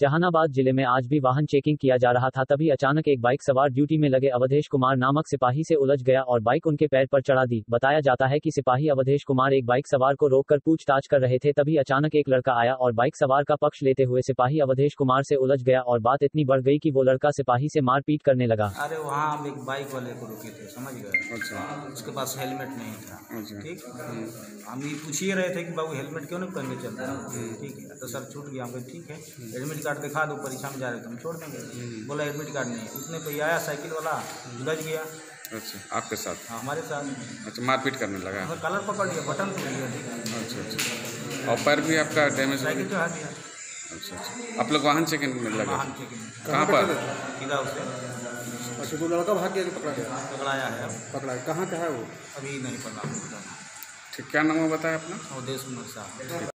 जहानाबाद ज़िले में आज भी वाहन चेकिंग किया जा रहा था तभी अचानक एक बाइक सवार ड्यूटी में लगे अवधेश कुमार नामक सिपाही से उलझ गया और बाइक उनके पैर पर चढ़ा दी। बताया जाता है कि सिपाही अवधेश कुमार एक बाइक सवार को रोककर पूछताछ कर रहे थे तभी अचानक एक लड़का आया और बाइक सवार का पक्ष लेते हुए सिपाही अवधेश कुमार से उलझ गया और बात इतनी बढ़ गई कि वो लड़का सिपाही से मारपीट करने लगा। अरे वहाँ हम एक बाइक वाले को रुके थे समझ गए? अच्छा। उसके पास हेलमेट नहीं था अच्छा। ठीक? हम ये पूछ ही रहे थे कि बाबू हेलमेट क्यों नहीं पहन के चल रहा ठीक है तो सर छूट गया हम ठीक है एडमिट कार्ड दिखा दो परीक्षा में जा रहे थे हम छोड़ देंगे। बोला एडमिट कार्ड नहीं। है उतने पे आया साइकिल वाला उलझ गया। अच्छा आपके साथ? हाँ, हमारे साथ। अच्छा मारपीट करने लगा। हमें कलर पकड़ लिया बटन तोड़ लिया। अच्छा अच्छा। और पैर भी आपका डैमेज हो गया? अच्छा अच्छा। आप लोग वाहन चेकिंग में लगे? वाहन चेकिंग कहाँ पर? अच्छा तो लड़का भाग गया पकड़ा गया? पकड़ाया है। पकड़ा कहाँ का है वो? अभी नहीं पता। ठीक क्या नाम बताया अपना साहब